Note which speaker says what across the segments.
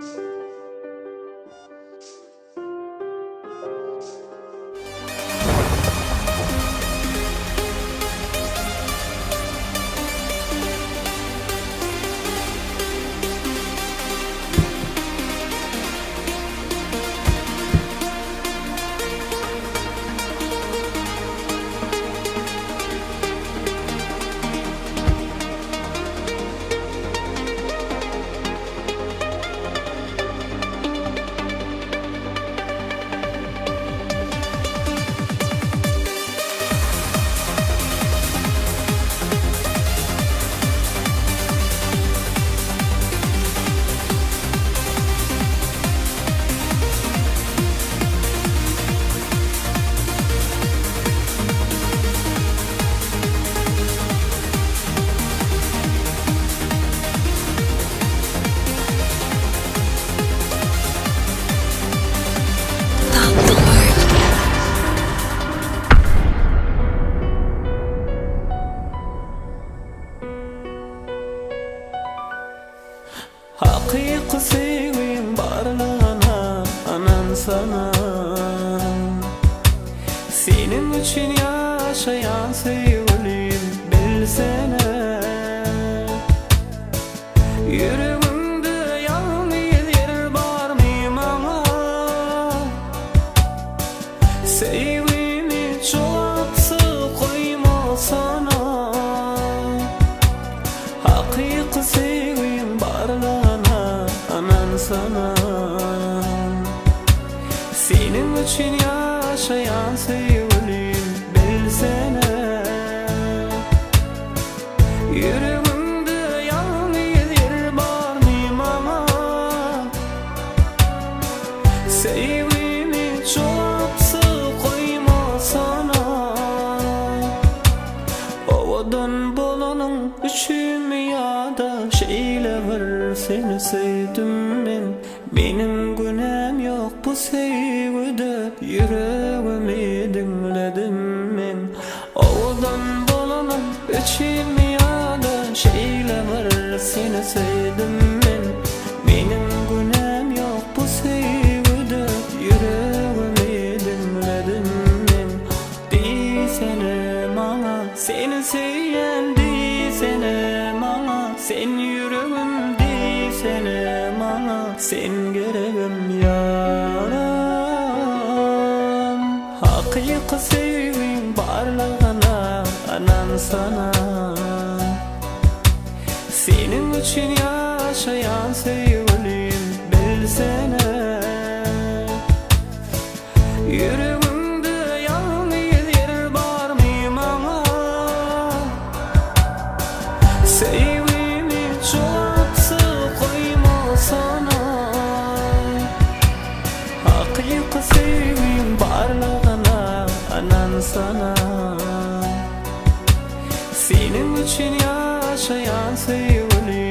Speaker 1: Thanks. haqiqi sevim barlana anan sana. Senin için yaşayan sevgilim bilsene. Yürü Senin için yaşayan sevgilim bilsene. Yüreğimde yalnız yer var mı mama Sevgimi çoğaltsı koyma sana. Ovadan bolanın üçün ya da şeyle var seni sevdim ben. Benim bu sevgide yüreğimi dinledim ben. Ovadan bolanın üçün ya da şeyle var seni sevdim ben. Benim günem yok bu sevgide yüreğimi dinledim ben. Diysene bana seni sevyen diysene bana. Sen yüreğim diysene bana. Sen sana. Senin için yaşayan sevgilim bilsene. Yüreğimde yalnız yer var mı mama Sevgimi çoğaltsı koyma sana. Hakiki sevgim barlığına anan sana senin için yaşayan sevgilim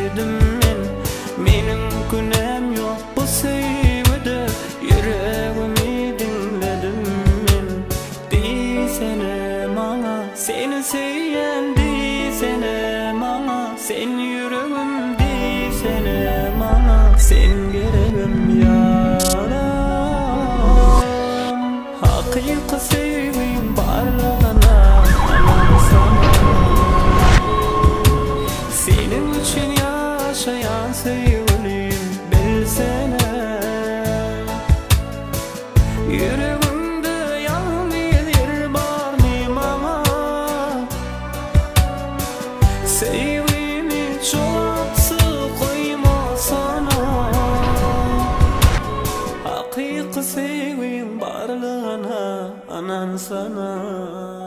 Speaker 1: sevdim ben Benim günem yok bu sevgide yüreğimi dinledim ben Diysene bana seni sevyen diysene bana Sen sevgilim bilsene. Yüreğimde yalnız yer var mı mama Sevgimi çoğaltsı koyma sana. Hakiki sevgim barlığına anan sana